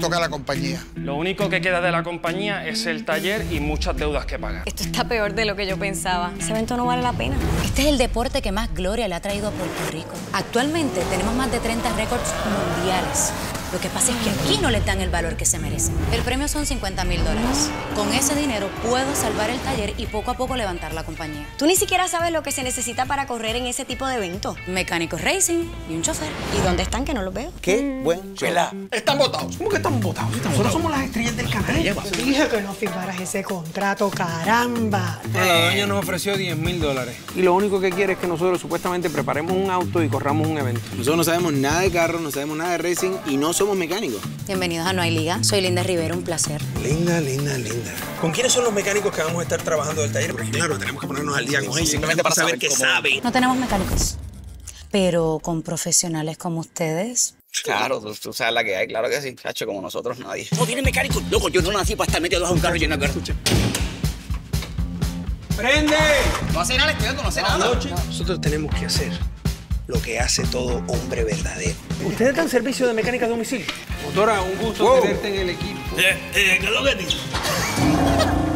toca a la compañía. Lo único que queda de la compañía es el taller y muchas deudas que pagar. Esto está peor de lo que yo pensaba. Ese evento no vale la pena. Este es el deporte que más gloria le ha traído a Puerto Rico. Actualmente tenemos más de 30 récords mundiales. Lo que pasa es que aquí no les dan el valor que se merecen. El premio son 50 mil dólares. Con ese dinero puedo salvar el taller y poco a poco levantar la compañía. Tú ni siquiera sabes lo que se necesita para correr en ese tipo de evento. Mecánicos racing y un chofer. ¿Y dónde están que no los veo? Qué buen show. Están votados. ¿Cómo que estamos votados? Nosotros somos las estrellas del canal. Dije que no firmaras ese contrato, caramba. La doña nos ofreció 10 mil dólares. Y lo único que quiere es que nosotros supuestamente preparemos un auto y corramos un evento. Nosotros no sabemos nada de carro, no sabemos nada de racing y no somos mecánicos. Bienvenidos a No hay Liga. Soy Linda Rivera, un placer. Linda, linda, linda. ¿Con quiénes son los mecánicos que vamos a estar trabajando del taller? Porque claro, tenemos que ponernos al día con ellos simplemente para saber qué saben. No tenemos mecánicos. Pero con profesionales como ustedes, Claro, tú, tú sabes la que hay, claro que sí. Cacho, como nosotros, nadie. No tiene mecánico. Loco, yo no nací para estar metido a un carro lleno de carro. ¡Prende! No hace nada, estudiando, no hace nada. Nosotros tenemos que hacer lo que hace todo hombre verdadero. ¿Ustedes dan servicio de mecánica a domicilio? Motora, un gusto tenerte en el equipo. Eh, eh, ¿qué es lo que dices?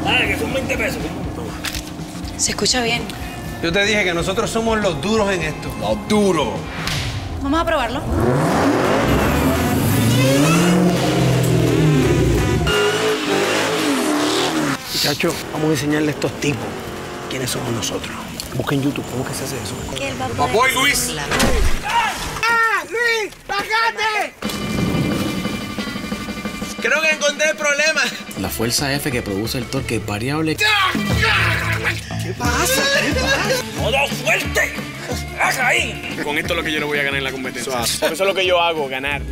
Ah, que son 20 pesos. se escucha bien. Yo te dije que nosotros somos los duros en esto. Los duros. Vamos a probarlo. Muchachos, vamos a enseñarle a estos tipos quiénes somos nosotros. Busquen YouTube, ¿cómo que se hace eso? Que él va a poder Voy, Luis. Creo que encontré el problema. La fuerza F que produce el torque es variable. ¡Todo fuerte! ¡Baja ahí! Con esto es lo que yo no voy a ganar en la competencia. Por eso es lo que yo hago, ganar.